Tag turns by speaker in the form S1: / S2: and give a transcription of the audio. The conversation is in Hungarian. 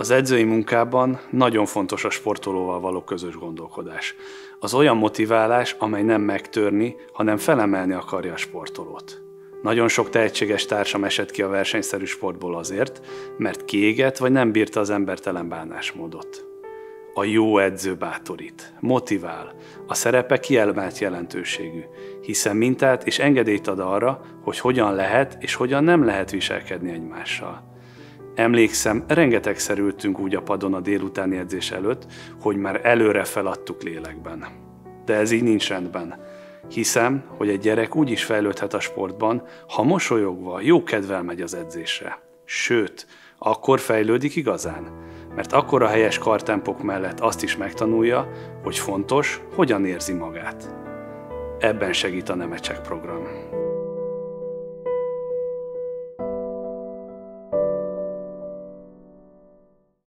S1: Az edzői munkában nagyon fontos a sportolóval való közös gondolkodás. Az olyan motiválás, amely nem megtörni, hanem felemelni akarja a sportolót. Nagyon sok tehetséges társam esett ki a versenyszerű sportból azért, mert kiégett vagy nem bírta az embertelen bánásmódot. A jó edző bátorít, motivál, a szerepe kielmelt jelentőségű, hiszen mintát és engedélyt ad arra, hogy hogyan lehet és hogyan nem lehet viselkedni egymással. Emlékszem, rengeteg ültünk úgy a padon a délutáni edzés előtt, hogy már előre feladtuk lélekben. De ez így nincs rendben. Hiszem, hogy egy gyerek úgy is fejlődhet a sportban, ha mosolyogva, jó kedvel megy az edzésre. Sőt, akkor fejlődik igazán, mert akkor a helyes kartempok mellett azt is megtanulja, hogy fontos, hogyan érzi magát. Ebben segít a Nemecsek program.